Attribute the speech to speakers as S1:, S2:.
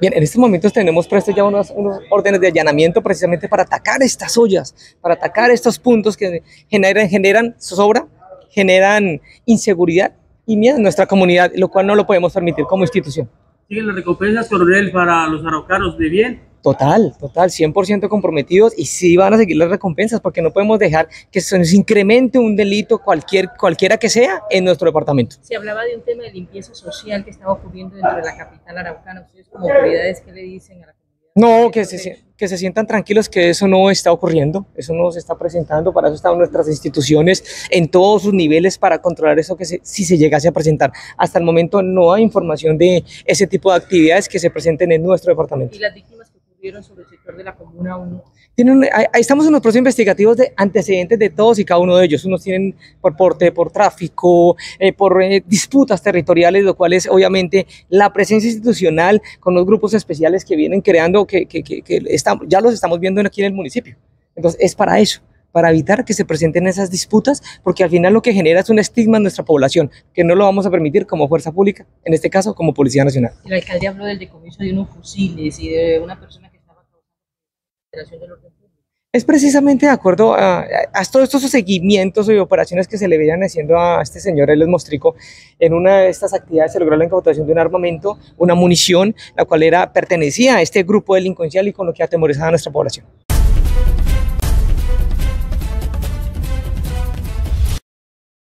S1: Bien, en estos momentos tenemos presto ya unos, unos, órdenes de allanamiento precisamente para atacar estas ollas, para atacar estos puntos que generan, generan sobra, generan inseguridad y miedo en nuestra comunidad, lo cual no lo podemos permitir como institución.
S2: ¿Siguen las recompensas, coronel, para los araucanos de bien?
S1: Total, total, 100% comprometidos y sí van a seguir las recompensas porque no podemos dejar que se nos incremente un delito cualquier, cualquiera que sea en nuestro departamento.
S3: Se hablaba de un tema de limpieza social que estaba ocurriendo dentro de la capital araucana. ¿Ustedes como autoridades qué le dicen a la comunidad?
S1: No, que se, que se sientan tranquilos que eso no está ocurriendo, eso no se está presentando, para eso están nuestras instituciones en todos sus niveles para controlar eso que se, si se llegase a presentar. Hasta el momento no hay información de ese tipo de actividades que se presenten en nuestro departamento.
S3: ¿Y las víctimas ocurrieron sobre el sector de la Comuna 1?
S1: Tienen, ahí estamos en los procesos investigativos de antecedentes de todos y cada uno de ellos. Unos tienen por porte, por tráfico, eh, por eh, disputas territoriales, lo cual es obviamente la presencia institucional con los grupos especiales que vienen creando, que, que, que, que estamos, ya los estamos viendo aquí en el municipio. Entonces es para eso para evitar que se presenten esas disputas, porque al final lo que genera es un estigma en nuestra población, que no lo vamos a permitir como fuerza pública, en este caso como Policía Nacional.
S3: El alcalde habló del decomiso de unos fusiles y de una persona que estaba causando del orden público.
S1: Es precisamente de acuerdo a, todos estos seguimientos y operaciones que se le venían haciendo a este señor Eles Mostrico. En una de estas actividades se logró la incautación de un armamento, una munición, la cual era, pertenecía a este grupo delincuencial y con lo que atemorizaba a nuestra población.